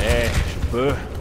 É, Chupin.